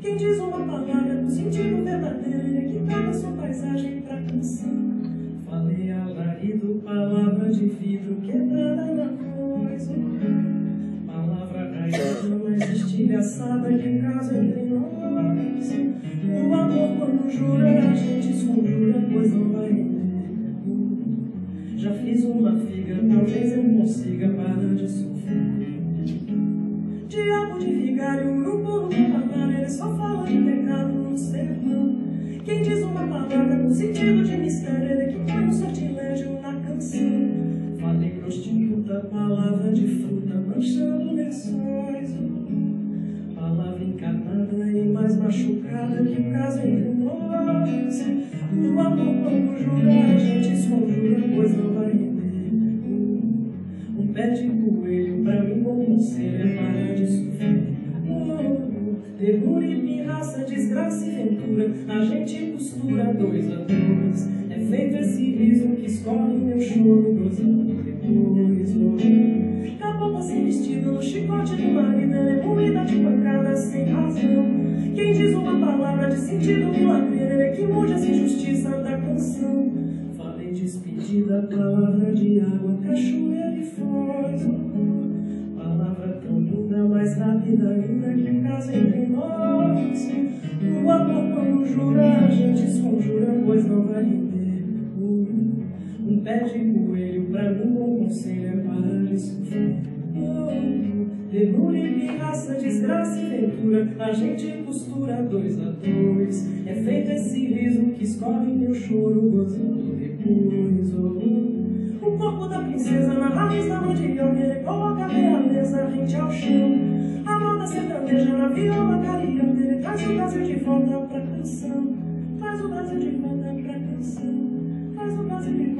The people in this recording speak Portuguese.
Quem diz uma palavra no sentido verdadeiro Ele é que traga sua paisagem pra canção. Falei a alarido, palavra de vidro Quebrada na voz. Palavra caída, mas estilhaçada Que caso entre nós O amor quando jura A gente esconjura, pois não vai render. Já fiz uma figa, talvez eu consiga com sentido de mistério, ele que põe um sortilégio na canção. Falei prostituta, palavra de fruta, manchando lençóis. Palavra encarnada e mais machucada que o caso entre nós. O amor quando jura, ventura, a gente costura dois a dois. É feito esse riso que escorre meu choro, gozando depois. Oh. Cabocla sem vestido, no chicote do marido, ela é moída de pancada sem razão. Quem diz uma palavra de sentido milagreiro, é que mude essa injustiça da canção. Falei despedida, palavra de água, cachoeira e foz. Palavra tão linda, mais rápida ainda que o caso entre nós. O amor quando jura, a gente esconjura, pois não render. Uh, um pé de coelho, pra mim, bom conselho é parar de sofrer. Oh, e pirraça, desgraça e ventura, a gente costura dois a dois. É feito esse riso que escorre meu choro, gozando depois. Oh, o corpo da princesa na raiz da mandioca, ele coloca a realeza rente ao chão. A moda sertaneja na viola carioca, traz o Brasil de volta pra canção. Traz o Brasil de volta pra canção. Traz o Brasil de volta